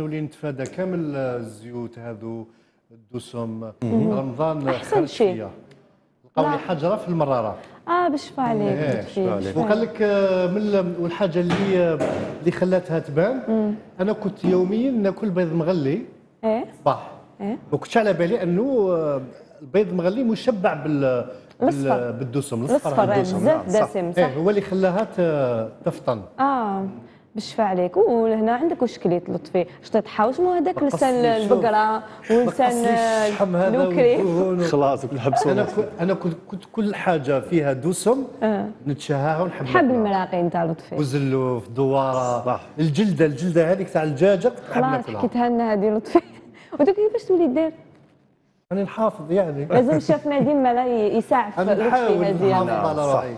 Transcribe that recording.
نولي نتفادى كامل الزيوت هذو الدسم رمضان خارج شيء. فيا لقاو لي لا. حجره في المرارة. آه بالشفا عليك. إيه، وقال لك آه، من ال- والحاجة اللي آه، اللي خلاتها تبان أنا كنت يوميا ناكل بيض مغلي. إيه. صباح إيه. ما كنتش على بالي أنه آه، البيض المغلي مشبع بال بالدسم. الأصفر. إيه، بزاف صح. دسم صح؟ إيه هو اللي خلاها تفطن. آه. بالشفا عليك. ولهنا عندك وشكليت لطفي. شطيت حوش مو هذاك لسان. البقرة ولسان الوكري خلاص كل حبسوا أنا كنت أنا كنت كنت كل حاجة فيها دسم آه. نتشهاها ونحب حب. المراقي انت لطفي. وزلوف دوارة. صح. الجلده الجلدة هذيك تاع الدجاجة خلاص حكيتها لنا هذه لطفي. ودوك كيفاش تولي دير؟ راني نحافظ يعني. لازم شافنا ديما أنا لطفي نحاول هذه. نحافظ على صح. روحي